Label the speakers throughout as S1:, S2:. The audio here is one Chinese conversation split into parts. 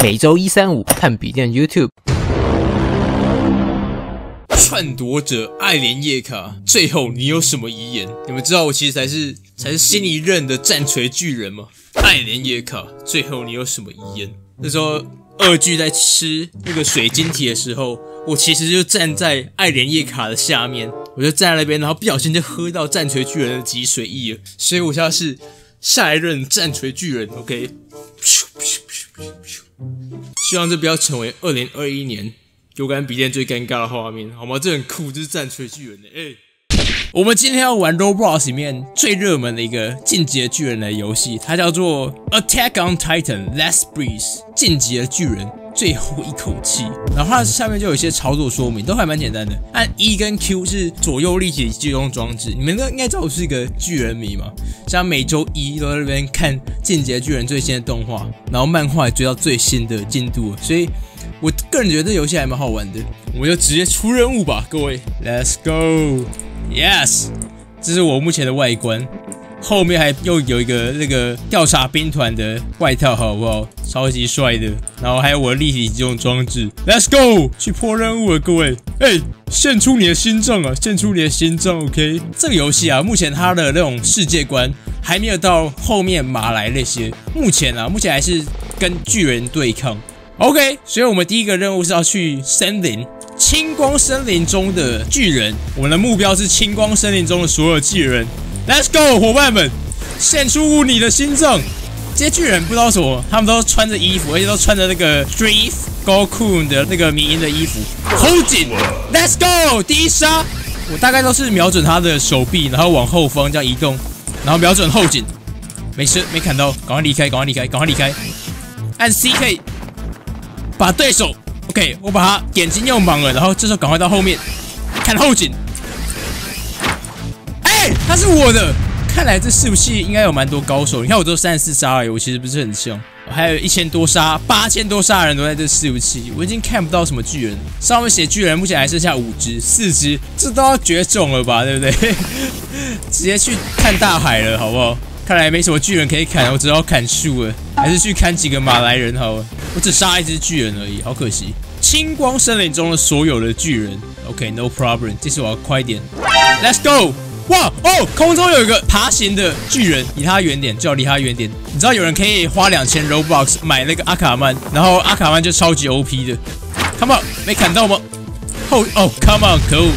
S1: 每周一、三、五看笔电 YouTube。
S2: 篡夺者爱莲叶卡，最后你有什么遗言？你们知道我其实才是才是新一任的战锤巨人吗？爱莲叶卡，最后你有什么遗言？那时候二巨在吃那个水晶体的时候，我其实就站在爱莲叶卡的下面，我就站在那边，然后不小心就喝到战锤巨人的积水液，所以我现在是下一任战锤巨人。OK，希望这不要成为二零二一年。有感笔电最尴尬的画面，好吗？这很酷，这是战锤巨人的。哎，我们今天要玩 Roblox 里面最热门的一个进阶巨人的游戏，它叫做 Attack on Titan Last Breath，晋级的巨人最后一口气。然后它下面就有一些操作说明，都还蛮简单的。按 E 跟 Q 是左右立体机动装置，你们都应该知道我是一个巨人迷嘛。像每周一都在那边看进阶巨人最新的动画，然后漫画也追到最新的进度，所以。我个人觉得这游戏还蛮好玩的，我就直接出任务吧，各位，Let's go，Yes，这是我目前的外观，后面还又有一个那个调查兵团的外套，好不好？超级帅的，然后还有我的立体机动装置，Let's go，去破任务了，各位，哎，献出你的心脏啊，献出你的心脏，OK？这个游戏啊，目前它的那种世界观还没有到后面马来那些，目前啊，目前还是跟巨人对抗。OK，所以我们第一个任务是要去森林，青光森林中的巨人。我们的目标是青光森林中的所有巨人。Let's go，伙伴们，献出你的心脏。这些巨人不知道什么，他们都穿着衣服，而且都穿着那个 Drift Goku 的那个迷音的衣服。Hold 紧，Let's go，第一杀。我大概都是瞄准他的手臂，然后往后方这样移动，然后瞄准后颈。没事，没砍到，赶快离开，赶快离开，赶快离开。按 CK。把对手，OK，我把他眼睛用盲了，然后这时候赶快到后面看后颈。他是我的，看来这服器应该有蛮多高手。你看我都三十四杀了，我其实不是很凶，我还有一千多杀、八千多杀人都在这服器，我已经看不到什么巨人。上面写巨人目前还剩下五只、四只，这都要绝种了吧？对不对？直接去看大海了，好不好？看来没什么巨人可以砍，我只好砍树了。还是去砍几个马来人好了。我只杀一只巨人而已，好可惜。青光森林中的所有的巨人，OK，no problem。这次我要快点，Let's go！哇哦，空中有一个爬行的巨人，离他远点，就要离他远点。你知道有人可以花两千 Robux 买那个阿卡曼，然后阿卡曼就超级 OP 的。Come on，没砍到吗？后哦，Come on，可恶！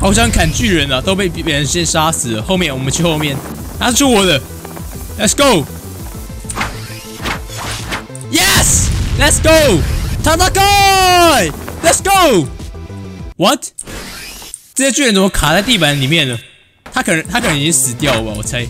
S2: 好想砍巨人啊，都被别人先杀死了。后面我们去后面。拿出我的，Let's go，Yes，Let's go，塔塔盖，Let's go，What？这些巨人怎么卡在地板里面了？他可能他可能已经死掉了吧？我猜。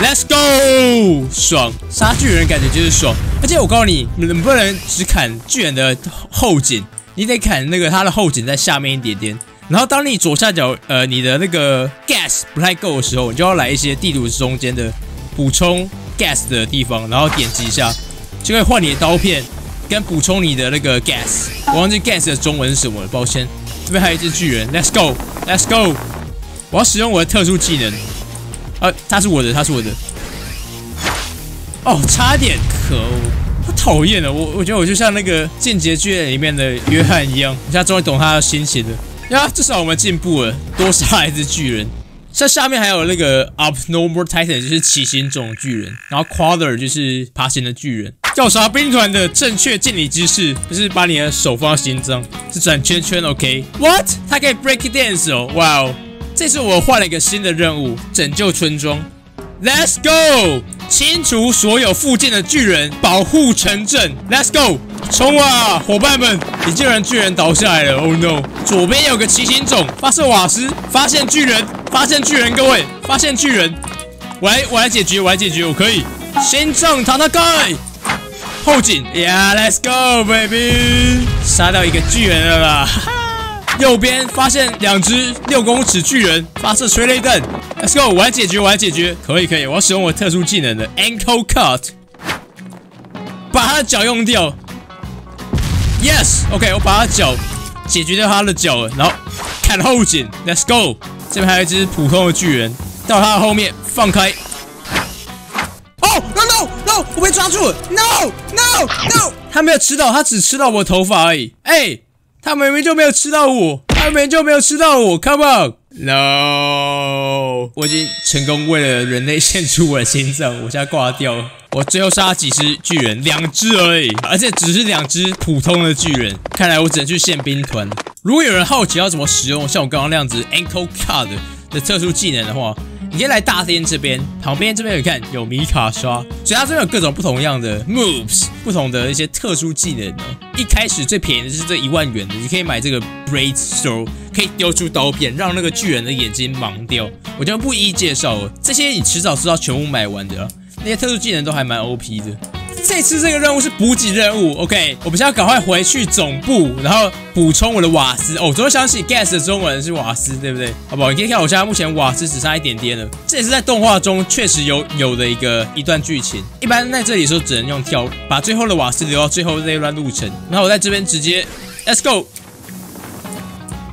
S2: Let's go，爽，杀巨人感觉就是爽。而且我告诉你，你能不能只砍巨人的后颈？你得砍那个他的后颈在下面一点点。然后当你左下角呃你的那个 gas 不太够的时候，你就要来一些地图中间的补充 gas 的地方，然后点击一下，就可以换你的刀片跟补充你的那个 gas。我忘记 gas 的中文是什么了，抱歉。这边还有一只巨人，Let's go，Let's go。我要使用我的特殊技能，啊，他是我的，他是我的。哦，差点，可恶，好讨厌了。我我觉得我就像那个间接巨人里面的约翰一样，我现在终于懂他的心情了。呀，至少我们进步了，多杀一只巨人。像下面还有那个 Abnormal Titan，就是骑行种巨人，然后 Quader 就是爬行的巨人。调查兵团的正确敬礼姿势，就是把你的手放到心脏，是转圈圈，OK？What？它可以 Break Dance 哦，哇哦！这次我换了一个新的任务，拯救村庄。Let's go！清除所有附近的巨人，保护城镇。Let's go！冲啊，伙伴们！你竟然巨人倒下来了。Oh no！左边有个骑行种，发射瓦斯，发现巨人，发现巨人，各位，发现巨人！我来，我来解决，我来解决，我可以。心脏塔塔盖，后颈，Yeah，Let's go，baby！杀掉一个巨人了啦！右边发现两只六公尺巨人，发射催泪弹。Let's go，我来解决，我来解决。可以，可以，我要使用我特殊技能的 Ankle Cut，把他的脚用掉。Yes，OK，我把他脚解决掉他的脚了，然后砍后颈。Let's go，这边还有一只普通的巨人，到他的后面放开。住！No No No！他没有吃到，他只吃到我头发而已。哎，他明明就没有吃到我，他明明就没有吃到我。Come on！No！我已经成功为了人类献出我的心脏，我现在挂掉了。我最后杀了几只巨人，两只而已，而且只是两只普通的巨人。看来我只能去宪兵团。如果有人好奇要怎么使用像我刚刚那样子 ankle cut 的特殊技能的话，你先来大天这边，旁边这边有看有米卡刷，所以它这边有各种不同样的 moves，不同的一些特殊技能呢。一开始最便宜的是这一万元的，你可以买这个 blade throw，可以丢出刀片，让那个巨人的眼睛盲掉。我就不一一介绍了，这些你迟早是要全部买完的。那些特殊技能都还蛮 OP 的。这次这个任务是补给任务，OK，我们现在赶快回去总部，然后补充我的瓦斯。哦，我终于想起 gas 的中文是瓦斯，对不对？好不好？你可以看我现在目前瓦斯只差一点点了。这也是在动画中确实有有的一个一段剧情。一般在这里时候只能用跳，把最后的瓦斯留到最后那一段路程。然后我在这边直接，Let's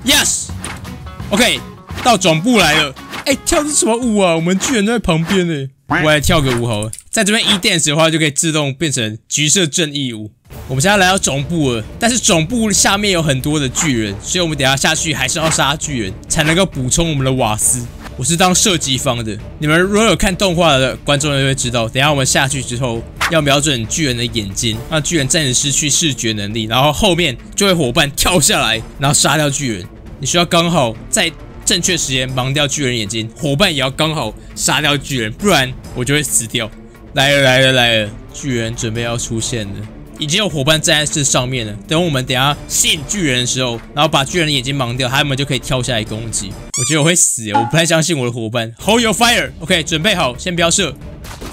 S2: go，Yes，OK，到总部来了。哎，跳的是什么舞啊？我们巨人在旁边呢。我来跳个舞好了，在这边一电池的话，就可以自动变成橘色正义舞。我们现在来到总部了，但是总部下面有很多的巨人，所以我们等下下去还是要杀巨人，才能够补充我们的瓦斯。我是当射击方的，你们如果有看动画的观众就会知道，等下我们下去之后要瞄准巨人的眼睛，让巨人暂时失去视觉能力，然后后面就会伙伴跳下来，然后杀掉巨人。你需要刚好在。正确时间盲掉巨人眼睛，伙伴也要刚好杀掉巨人，不然我就会死掉。来了来了来了，巨人准备要出现了，已经有伙伴站在这上面了。等我们等下吸引巨人的时候，然后把巨人的眼睛盲掉，他们就可以跳下来攻击。我觉得我会死，我不太相信我的伙伴。Hold your fire，OK，准备好，先不要射。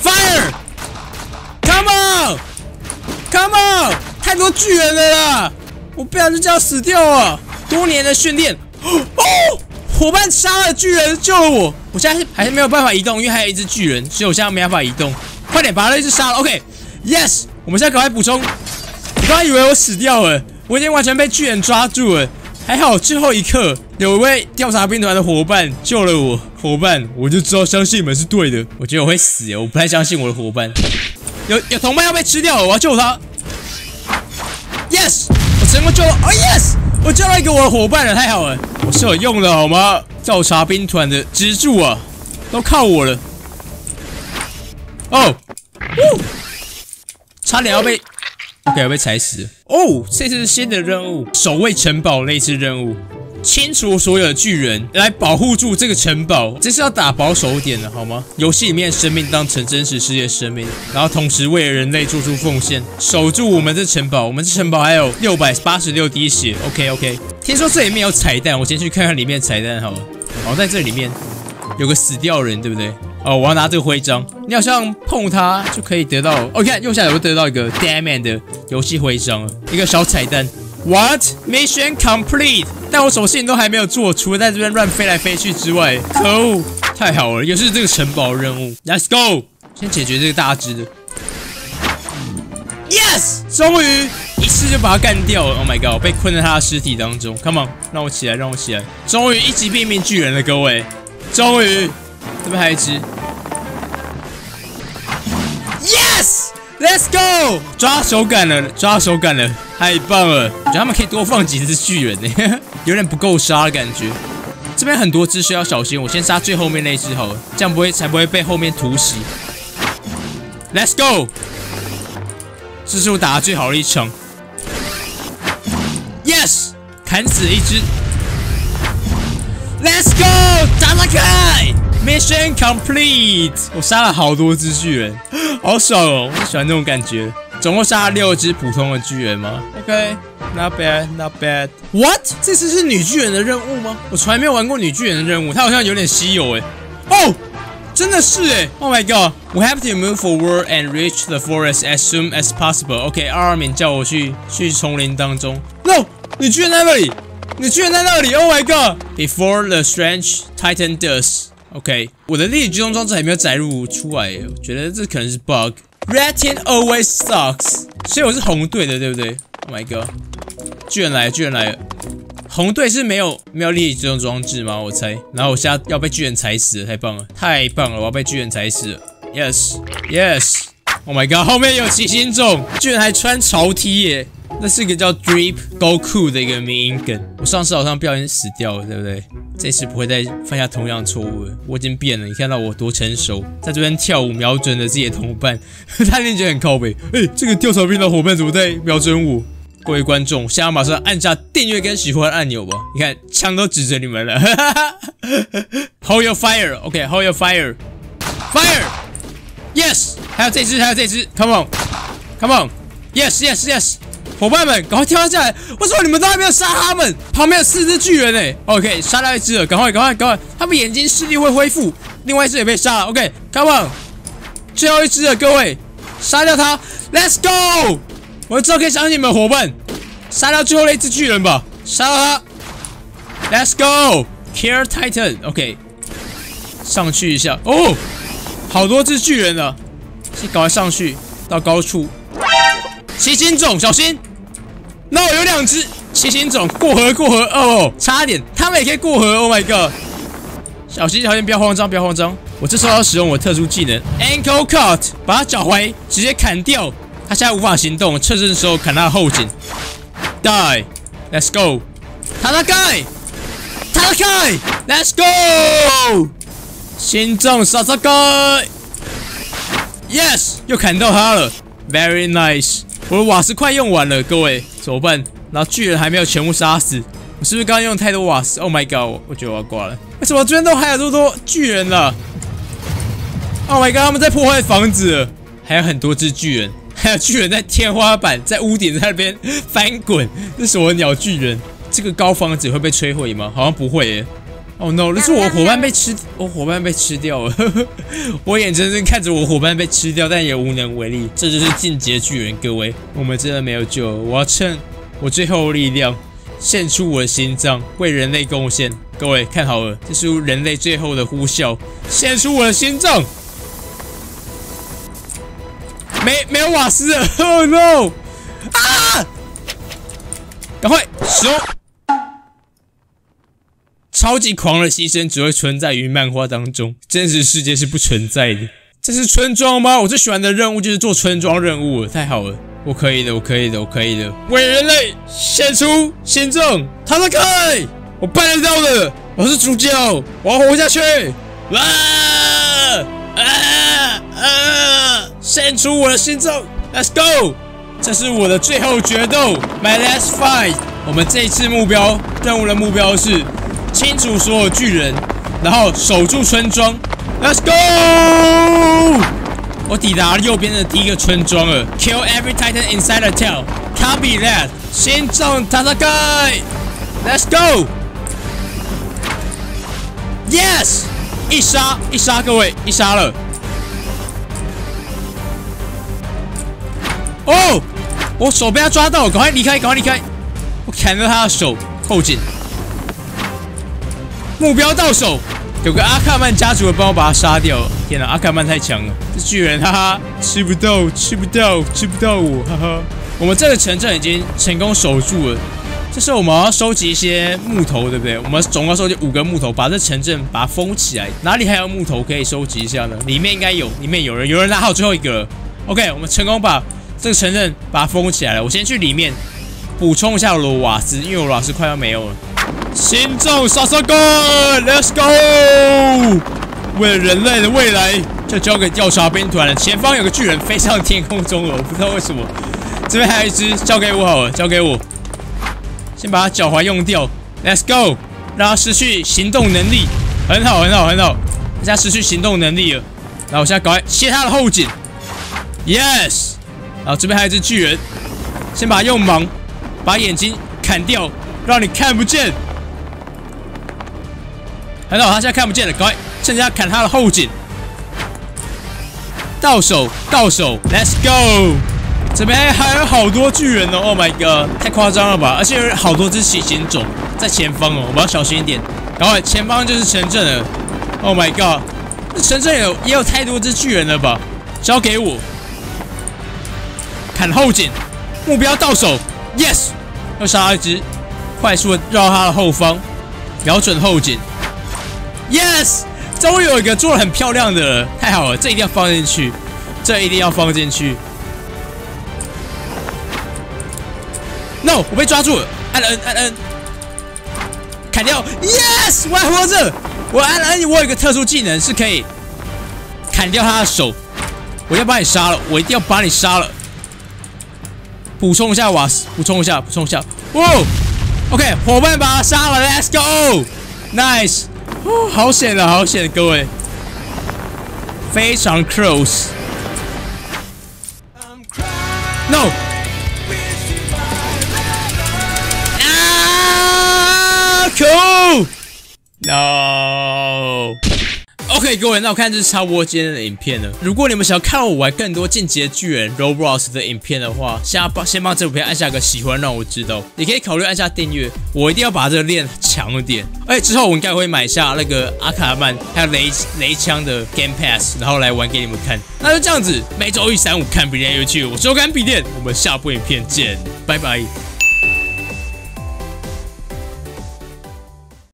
S2: Fire，Come on，Come on，太多巨人了啦！我不想就这样死掉啊！多年的训练，哦。伙伴杀了巨人，救了我。我现在还是没有办法移动，因为还有一只巨人，所以我现在没办法移动。快点把那只杀了。OK，Yes，我们现在赶快补充。我刚以为我死掉了，我已经完全被巨人抓住了。还好最后一刻有一位调查兵团的伙伴救了我。伙伴，我就知道相信你们是对的。我觉得我会死，我不太相信我的伙伴。有有同伴要被吃掉了，我要救他。Yes，我成功救了。哦，Yes。我救了一个我的伙伴了，太好了！我是有用的，好吗？调查兵团的支柱啊，都靠我了。哦，差点要被，OK，要被踩死。哦，这次是新的任务，守卫城堡那次任务。清除所有的巨人，来保护住这个城堡。这是要打保守点的，好吗？游戏里面生命当成真实世界生命，然后同时为了人类做出奉献，守住我们这城堡。我们这城堡还有六百八十六滴血。OK OK。听说这里面有彩蛋，我先去看看里面彩蛋好了。好，在这里面有个死掉人，对不对？哦，我要拿这个徽章，你好像碰它就可以得到。OK，右下角会得到一个 Diamond 的游戏徽章，一个小彩蛋。What mission complete？但我什么事情都还没有做，除了在这边乱飞来飞去之外。可恶，太好了，又是这个城堡任务。Let's go，先解决这个大只的。Yes，终于一次就把它干掉了。Oh my god，被困在他的尸体当中。Come on，让我起来，让我起来。终于一击毙命巨人了，各位。终于，这边还有一只。Let's go，抓手感了，抓手感了。太棒了！我觉得他们可以多放几只巨人呢，有点不够杀的感觉。这边很多只需要小心，我先杀最后面那只好了，这样不会才不会被后面突袭。Let's go！这是我打的最好的一枪。Yes！砍死一只。Let's go！打他开！Mission complete！我杀了好多只巨人，好爽哦！我喜欢这种感觉。总共杀了六只普通的巨人吗？OK，not bad，not bad。What？这次是女巨人的任务吗？我从来没有玩过女巨人的任务，它好像有点稀有哎。哦，真的是哎。Oh my god，we have to move forward and reach the forest as soon as possible。OK，二二敏叫我去去丛林当中。No，女巨人在那里，女巨人在那里。Oh my god，before the strange titan does。OK，我的立体机动装置还没有载入出来，我觉得这可能是 bug。Red team always sucks，所以我是红队的，对不对？Oh my god，巨人来了，巨人来了。红队是没有没有立体机动装置吗？我猜。然后我现在要被巨人踩死了，太棒了，太棒了！我要被巨人踩死了。Yes，Yes。Oh my god！后面有七星种，居然还穿潮 T 耶！那是一个叫 Drip Goku 的一个迷音梗。我上次好像不小心死掉了，对不对？这次不会再犯下同样错误了。我已经变了，你看到我多成熟，在这边跳舞，瞄准了自己的同伴。他一定觉得很靠背。哎，这个跳槽兵的伙伴怎么在瞄准我？各位观众，现在马上按下订阅跟喜欢按钮吧！你看，枪都指着你们了。Hold your fire，OK，Hold your fire，fire，Yes，还有这只，还有这只，Come on，Come on，Yes，Yes，Yes，伙伴们，赶快跳下来！为什么你们都还没有杀他们？旁边有四只巨人呢。OK，杀掉一只了，赶快，赶快，赶快！他们眼睛视力会恢复，另外一只也被杀了。OK，Come on，最后一只了，各位，杀掉它，Let's go！我知道可以相信你们伙伴，杀掉最后那只巨人吧，杀了他，Let's go，Kill Titan，OK，上去一下，哦，好多只巨人了，先赶快上去到高处，七星种小心那我有两只七星种过河过河哦，差点，他们也可以过河，Oh my god，小心小心不要慌张不要慌张，我这时候要使用我特殊技能 Ankle Cut，把他脚踝直接砍掉。他现在无法行动，侧身的时候砍他的后颈。Die，Let's go。他的盖，他的盖，Let's go。心脏杀杀盖，Yes，又砍到他了，Very nice。我的瓦斯快用完了，各位怎么办？然后巨人还没有全部杀死，我是不是刚刚用太多瓦斯？Oh my god，我觉得我要挂了。为什么这边都还有这么多巨人了？Oh my god，他们在破坏房子，还有很多只巨人。还有巨人在天花板、在屋顶在那边翻滚，这是我鸟巨人。这个高房子会被摧毁吗？好像不会耶。Oh no！那是我伙伴被吃，我伙伴被吃掉了。我眼睁睁看着我伙伴被吃掉，但也无能为力。这就是进阶巨人，各位，我们真的没有救了。我要趁我最后力量，献出我的心脏，为人类贡献。各位看好了，这是人类最后的呼啸，献出我的心脏。没没有瓦斯了，Oh no！啊！赶快使用！超级狂的牺牲只会存在于漫画当中，真实世界是不存在的。这是村庄吗？我最喜欢的任务就是做村庄任务，太好了！我可以的，我可以的，我可以的。为人类献出心脏，他的开，我办得到的。我是主角，我要活下去！啊！啊啊！献出我的心脏，Let's go！这是我的最后决斗，My last fight。我们这一次目标任务的目标是清除所有巨人，然后守住村庄，Let's go！我抵达右边的第一个村庄了，Kill every titan inside the town，Copy that！心脏塔塔盖，Let's go！Yes！一杀一杀，各位一杀了！哦，我手被他抓到，赶快离开，赶快离开！我砍了他的手后颈，目标到手，有个阿卡曼家族的帮我把他杀掉。天哪，阿卡曼太强了，这巨人哈哈吃不到，吃不到，吃不到我哈哈！我们这个城镇已经成功守住了。这时候我们要收集一些木头，对不对？我们总共收集五个木头，把这城镇把它封起来。哪里还有木头可以收集一下呢？里面应该有，里面有人，有人拿好最后一个。OK，我们成功把这个城镇把它封起来了。我先去里面补充一下我的瓦斯，因为我瓦斯快要没有了。心脏杀杀哥，Let's go！为了人类的未来，就交给调查兵团了。前方有个巨人飞上天空中了，我不知道为什么。这边还有一只，交给我好了，交给我。先把他脚踝用掉，Let's go，让他失去行动能力，很好，很好，很好。他现在失去行动能力了，然后我现在赶快切他的后颈，Yes，然后这边还有一只巨人，先把他用盲把眼睛砍掉，让你看不见。很好，他现在看不见了，赶快趁他砍他的后颈，到手，到手，Let's go。这边还有好多巨人哦！Oh my god，太夸张了吧！而且有好多只血型种在前方哦，我们要小心一点。赶快，前方就是城镇了。Oh my god，这城镇有也有太多只巨人了吧？交给我，砍后颈，目标到手，Yes，又杀一只，快速的绕他的后方，瞄准后颈，Yes，终于有一个做的很漂亮的，太好了，这一定要放进去。这一定要放进去。No，我被抓住了，按 N 按 N，砍掉，Yes，我还活着。我按 N，我有一个特殊技能是可以砍掉他的手。我要把你杀了，我一定要把你杀了。补充一下瓦斯，补充一下，补充一下。哇 ，OK，伙伴把他杀了，Let's go，Nice。哦，好险啊，好险，各位，非常 close。No。啊，Cool，No。 OK，各位，那我看这是差不多今天的影片了。如果你们想要看我玩更多进阶巨人 Roblox 的影片的话，先帮先帮这部片按下个喜欢，让我知道。你可以考虑按下订阅，我一定要把这个练强一点。哎之后我应该会买下那个阿卡曼还有雷雷枪的 Game Pass，然后来玩给你们看。那就这样子，每周一、三、五看笔电 YouTube，我是周干笔电，我们下部影片见，拜拜。